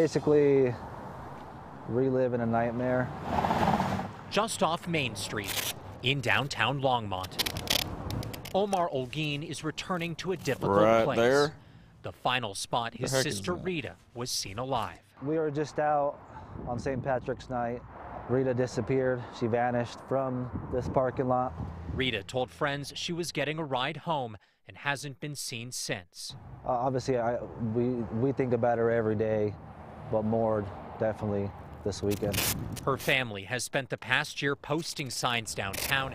basically reliving a nightmare. Just off Main Street in downtown Longmont. Omar Olguin is returning to a difficult Right place. there. The final spot his sister? Rita was seen alive. We were just out on St. Patrick's night. Rita disappeared. She vanished from this parking lot. Rita told friends she was getting a ride home and hasn't been seen since. Uh, obviously, I, we, we think about her every day, but more definitely this weekend. Her family has spent the past year posting signs downtown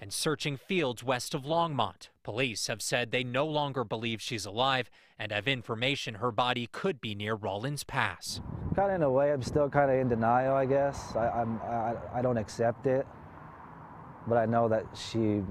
and searching fields west of Longmont. Police have said they no longer believe she's alive and have information her body could be near Rollins Pass. Kind of in a way, I'm still kind of in denial, I guess. I, I'm, I, I don't accept it, but I know that she,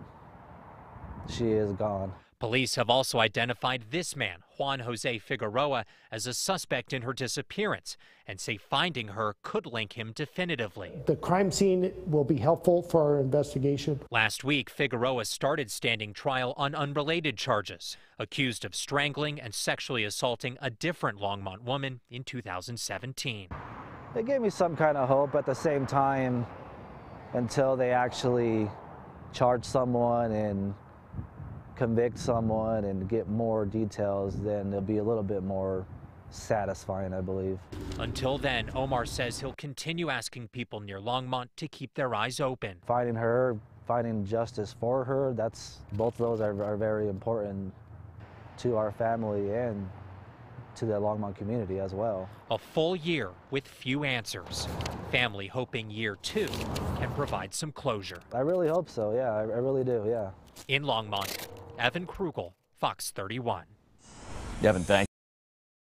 she is gone. Police have also identified this man, Juan Jose Figueroa, as a suspect in her disappearance and say finding her could link him definitively. The crime scene will be helpful for our investigation. Last week, Figueroa started standing trial on unrelated charges, accused of strangling and sexually assaulting a different Longmont woman in 2017. They gave me some kind of hope at the same time until they actually charge someone and convict someone and get more details, then it'll be a little bit more satisfying, I believe. Until then, Omar says he'll continue asking people near Longmont to keep their eyes open. Finding her, finding justice for her, that's both of those are, are very important to our family and to the Longmont community as well. A full year with few answers. Family hoping year two can provide some closure. I really hope so, yeah, I, I really do, yeah. In Longmont, Evan Kruegel, Fox 31. Evan, thank